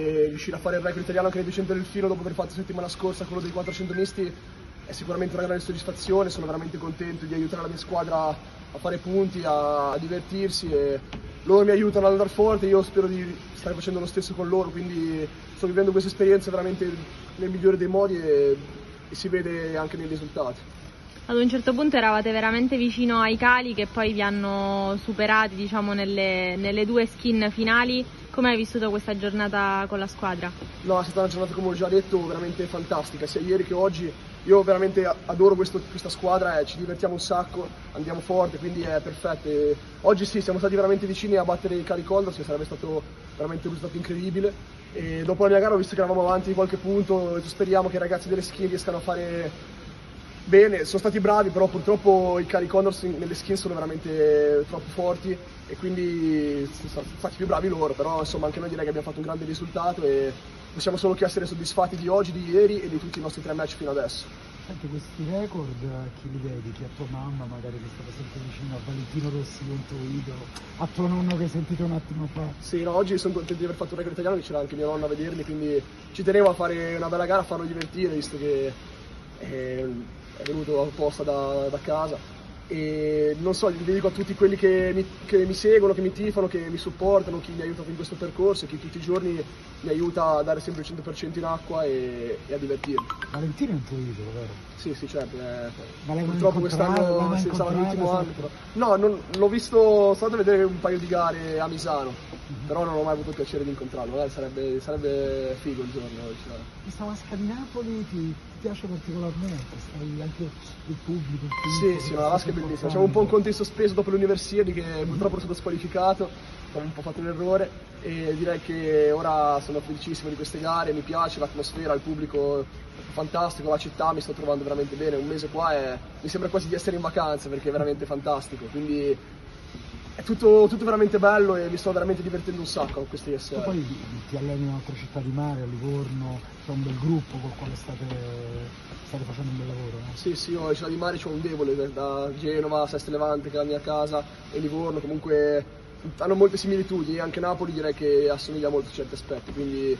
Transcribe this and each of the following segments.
E riuscire a fare il record italiano anche nei 200 del filo dopo aver fatto settimana scorsa quello dei 400 misti è sicuramente una grande soddisfazione, sono veramente contento di aiutare la mia squadra a fare punti, a, divertirsi e loro mi aiutano ad andare forte, io spero di stare facendo lo stesso con loro, quindi sto vivendo questa esperienza veramente nel migliore dei modi e, e si vede anche nei risultati. Ad un certo punto eravate veramente vicino ai cali che poi vi hanno superati diciamo, nelle, nelle due skin finali. Come hai vissuto questa giornata con la squadra? No, è stata una giornata, come ho già detto, veramente fantastica, sia ieri che oggi. Io veramente adoro questo, questa squadra, eh, ci divertiamo un sacco, andiamo forte, quindi è perfetto. E oggi sì, siamo stati veramente vicini a battere i Cali Condors, che sarebbe stato veramente un risultato incredibile. E dopo la mia gara ho visto che eravamo avanti di qualche punto, speriamo che i ragazzi delle skin riescano a fare bene, sono stati bravi, però purtroppo i Cari Condors nelle skin sono veramente troppo forti e quindi sono stati più bravi loro, però insomma anche noi direi che abbiamo fatto un grande risultato e possiamo solo che essere soddisfatti di oggi, di ieri e di tutti i nostri tre match fino adesso. Senti, questi record chi li vedi? Chi a tua mamma magari che stava sempre vicino a Valentino Rossi con tuo idolo, a tuo nonno che hai sentito un attimo fa? Sì, no, oggi sono contento di aver fatto un record italiano che c'era anche mia nonna a vedermi, quindi ci tenevo a fare una bella gara, a farlo divertire, visto che eh, è venuto apposta da, da casa e non so, gli dico a tutti quelli che mi, che mi, seguono, che mi tifano, che mi supportano, chi mi ha aiutato in questo percorso e chi tutti i giorni mi aiuta a dare sempre il 100% in acqua e, e, a divertirmi. Valentino è un tuo idolo, vero? Sì, sì, certo. Eh, purtroppo quest'anno sì, sarà l'ultimo anno. Però. No, non, l'ho visto, sono stato a vedere un paio di gare a Misano, uh-huh. però non ho mai avuto il piacere di incontrarlo, eh, sarebbe, sarebbe, figo il giorno. Cioè. Questa vasca di Napoli ti, ti piace particolarmente? Stai anche il pubblico? Il sì, sì, no, la vasca è bellissima. C'è un po' un conto in sospeso dopo l'università che purtroppo è stato squalificato, ho un po' fatto un errore e direi che ora sono felicissimo di queste gare, mi piace l'atmosfera, il pubblico è fantastico, la città mi sto trovando veramente bene, un mese qua e mi sembra quasi di essere in vacanza perché è veramente fantastico, quindi è tutto, tutto, veramente bello e mi sto veramente divertendo un sacco con questi esseri. E poi ti alleni in un'altra città di mare, a Livorno, c'è un bel gruppo con il quale state, state, facendo un bel lavoro. No? Sì, sì, io in città di mare c'ho un debole da Genova, Seste Levante che è la mia casa e Livorno comunque hanno molte similitudini, anche Napoli direi che assomiglia molto a certi aspetti, quindi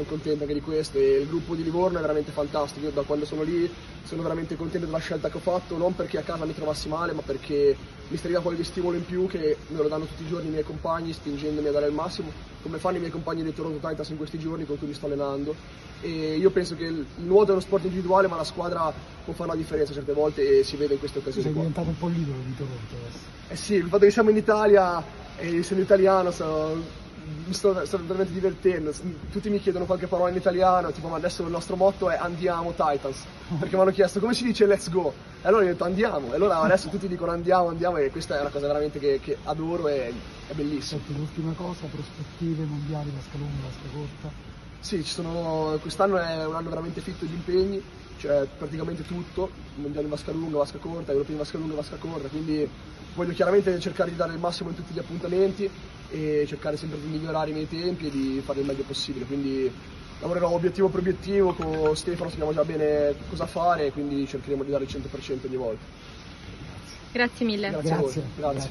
sono contento anche di questo e il gruppo di Livorno è veramente fantastico, io da quando sono lì sono veramente contento della scelta che ho fatto, non perché a casa mi trovassi male, ma perché mi serviva qualche stimolo in più che me lo danno tutti i giorni i miei compagni, spingendomi a dare il massimo, come fanno i miei compagni di Toronto Titans in questi giorni con cui mi sto allenando. E io penso che il nuoto è uno sport individuale, ma la squadra può fare la differenza certe volte e si vede in queste occasioni. Sei diventato un po' l'idolo di Toronto adesso. Eh sì, il fatto che siamo in Italia e essendo italiano sono mi sto, sto, veramente divertendo. Tutti mi chiedono qualche parola in italiano, tipo ma adesso il nostro motto è andiamo Titans, perché mi hanno chiesto come si dice let's go. E allora io ho detto andiamo, e allora adesso tutti dicono andiamo, andiamo, e questa è una cosa veramente che, che adoro e è bellissima. Senti, l'ultima cosa, prospettive mondiali, vasca lunga, vasca corta? Sì, sono, quest'anno è un anno veramente fitto di impegni, cioè praticamente tutto, mondiale in vasca lunga, vasca corta, europeo in vasca lunga, vasca corta, quindi voglio chiaramente cercare di dare il massimo in tutti gli appuntamenti e cercare sempre di migliorare i miei tempi e di fare il meglio possibile, quindi lavorerò obiettivo per obiettivo, con Stefano sappiamo già bene cosa fare, quindi cercheremo di dare il 100% ogni volta. Grazie mille. Grazie, Grazie. Grazie.